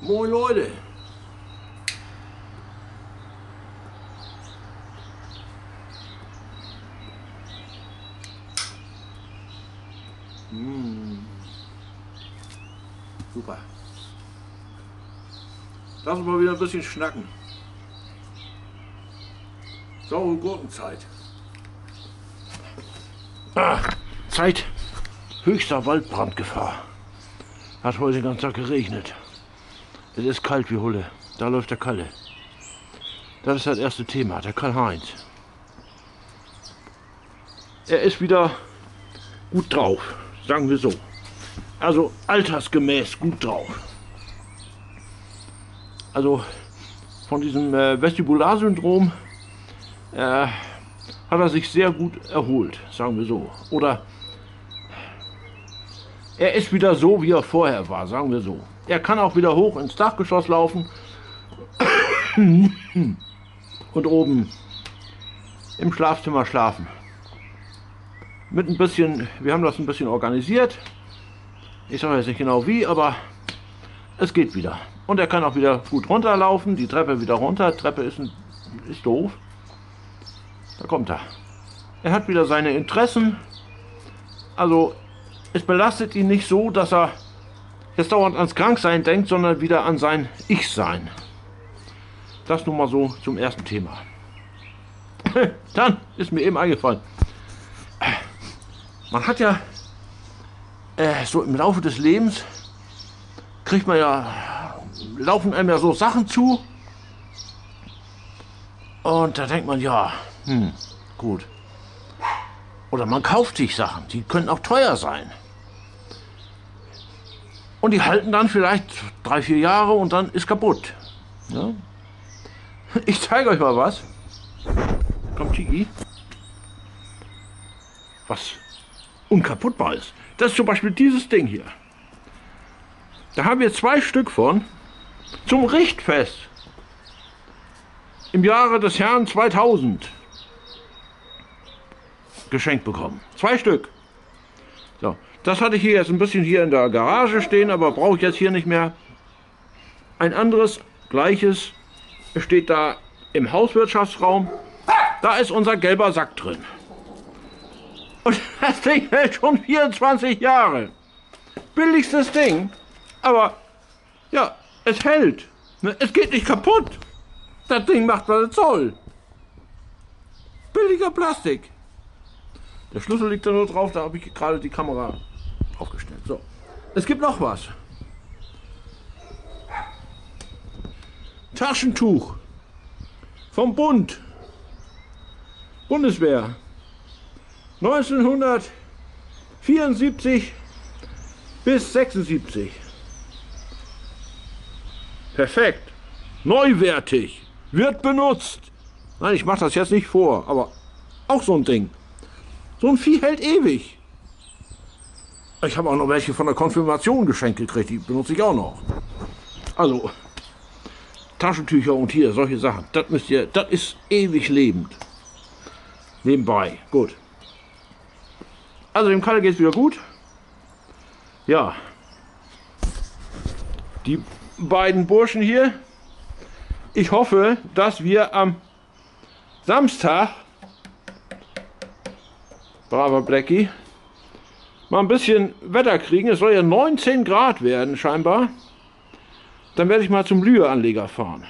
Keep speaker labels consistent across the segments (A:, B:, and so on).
A: Moin Leute. Mmh. Super. Lass uns mal wieder ein bisschen schnacken. Saure Gurkenzeit. Ah, Zeit höchster Waldbrandgefahr. Hat heute den ganzen Tag geregnet. Es ist kalt wie Hulle. Da läuft der Kalle. Das ist das erste Thema, der Karl-Heinz. Er ist wieder gut drauf, sagen wir so. Also altersgemäß gut drauf. Also von diesem äh, Vestibularsyndrom äh, hat er sich sehr gut erholt, sagen wir so. Oder er ist wieder so, wie er vorher war, sagen wir so. Er kann auch wieder hoch ins Dachgeschoss laufen und oben im Schlafzimmer schlafen. Mit ein bisschen, wir haben das ein bisschen organisiert. Ich sage jetzt nicht genau wie, aber es geht wieder. Und er kann auch wieder gut runterlaufen, die Treppe wieder runter. Treppe ist, ein, ist doof. Da kommt er. Er hat wieder seine Interessen. Also es belastet ihn nicht so, dass er jetzt dauernd ans Kranksein denkt, sondern wieder an sein Ich-Sein. Das nun mal so zum ersten Thema. Dann ist mir eben eingefallen, man hat ja äh, so im Laufe des Lebens kriegt man ja, laufen einem ja so Sachen zu. Und da denkt man, ja, hm, gut. Oder man kauft sich Sachen, die können auch teuer sein. Und die halten dann vielleicht drei, vier Jahre und dann ist kaputt. Ja? Ich zeige euch mal was. Kommt Tiki. Was unkaputtbar ist. Das ist zum Beispiel dieses Ding hier. Da haben wir zwei Stück von zum Richtfest im Jahre des Herrn 2000 geschenkt bekommen. Zwei Stück. So, das hatte ich hier jetzt ein bisschen hier in der Garage stehen, aber brauche ich jetzt hier nicht mehr. Ein anderes, gleiches, steht da im Hauswirtschaftsraum. Da ist unser gelber Sack drin. Und das Ding hält schon 24 Jahre. Billigstes Ding, aber ja, es hält. Ne, es geht nicht kaputt. Das Ding macht, was es soll. Billiger Plastik. Der Schlüssel liegt da nur drauf, da habe ich gerade die Kamera aufgestellt. So. Es gibt noch was. Taschentuch vom Bund. Bundeswehr. 1974 bis 76. Perfekt. Neuwertig. Wird benutzt. Nein, ich mache das jetzt nicht vor, aber auch so ein Ding. So ein Vieh hält ewig. Ich habe auch noch welche von der Konfirmation geschenkt gekriegt, die benutze ich auch noch. Also, Taschentücher und hier, solche Sachen. Das müsst ihr, das ist ewig lebend. Nebenbei, gut. Also dem Kalle geht es wieder gut. Ja. Die beiden Burschen hier. Ich hoffe, dass wir am Samstag, braver Blackie, mal ein bisschen Wetter kriegen. Es soll ja 19 Grad werden scheinbar. Dann werde ich mal zum Lühe-Anleger fahren.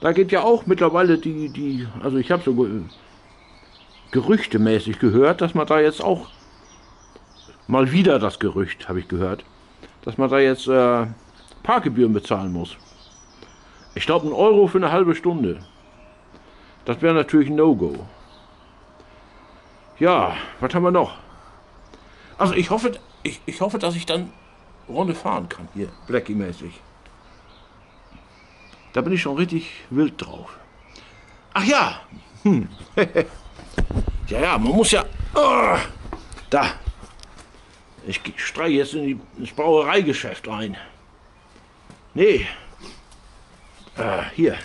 A: Da geht ja auch mittlerweile die, die also ich habe so gerüchtemäßig gehört, dass man da jetzt auch, mal wieder das Gerücht habe ich gehört, dass man da jetzt äh, Parkgebühren bezahlen muss. Ich glaube, ein Euro für eine halbe Stunde. Das wäre natürlich ein No-Go. Ja, was haben wir noch? Also ich hoffe, ich, ich hoffe, dass ich dann Runde fahren kann, hier, Blackie-mäßig. Da bin ich schon richtig wild drauf. Ach ja, hm. ja, ja, man muss ja... Oh, da. Ich streiche jetzt in die, ins Brauereigeschäft ein. Nee. Äh, hier.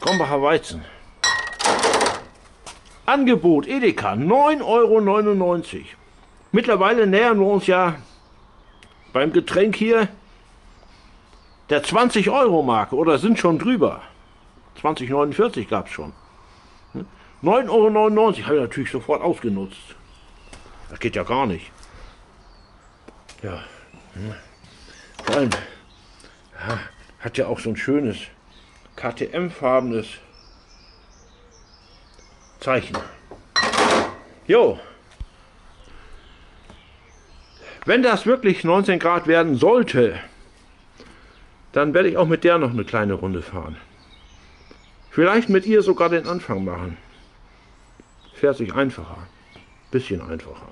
A: Krombacher Weizen. Angebot Edeka 9,99 Euro. Mittlerweile nähern wir uns ja beim Getränk hier der 20 Euro Marke oder sind schon drüber. 2049 gab es schon. 9,99 Euro habe ich natürlich sofort ausgenutzt. Das geht ja gar nicht. Ja. Vor allem ja, hat ja auch so ein schönes KTM-farbenes Zeichen. Jo. Wenn das wirklich 19 Grad werden sollte, dann werde ich auch mit der noch eine kleine Runde fahren. Vielleicht mit ihr sogar den Anfang machen. Fährt sich einfacher. Bisschen einfacher.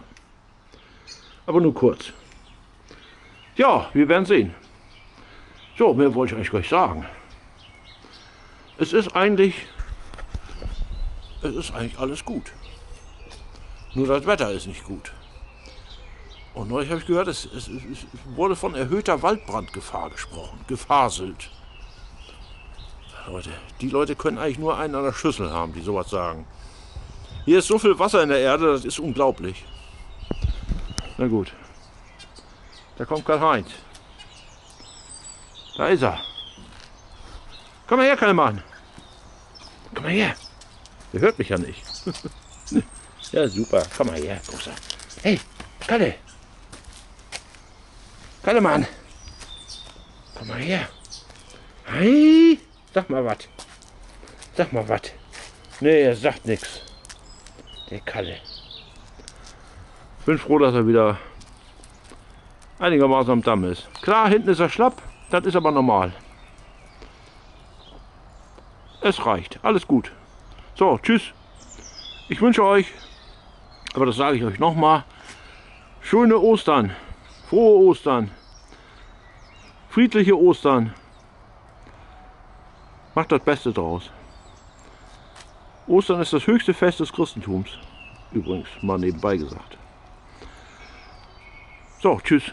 A: Aber nur kurz. Ja, wir werden sehen. So, mehr wollte ich euch gleich sagen. Es ist eigentlich, es ist eigentlich alles gut. Nur das Wetter ist nicht gut. Und neulich habe ich gehört, es, es, es, wurde von erhöhter Waldbrandgefahr gesprochen. Gefaselt. Leute, die Leute können eigentlich nur einen an der Schüssel haben, die sowas sagen. Hier ist so viel Wasser in der Erde, das ist unglaublich. Na gut. Da kommt Karl-Heinz. Da ist er. Komm mal her, Mann. Komm mal her. Der hört mich ja nicht. ja, super. Komm mal her, Großer. Hey, Kalle. Kalle, Mann. Komm mal her. Hey, sag mal was. Sag mal was. Nee, er sagt nichts. Der Kalle. Bin froh, dass er wieder einigermaßen am Damm ist. Klar, hinten ist er schlapp. Das ist aber normal. Es reicht. Alles gut. So, tschüss. Ich wünsche euch, aber das sage ich euch nochmal, schöne Ostern, frohe Ostern, friedliche Ostern. Macht das Beste draus. Ostern ist das höchste Fest des Christentums. Übrigens, mal nebenbei gesagt. So, tschüss.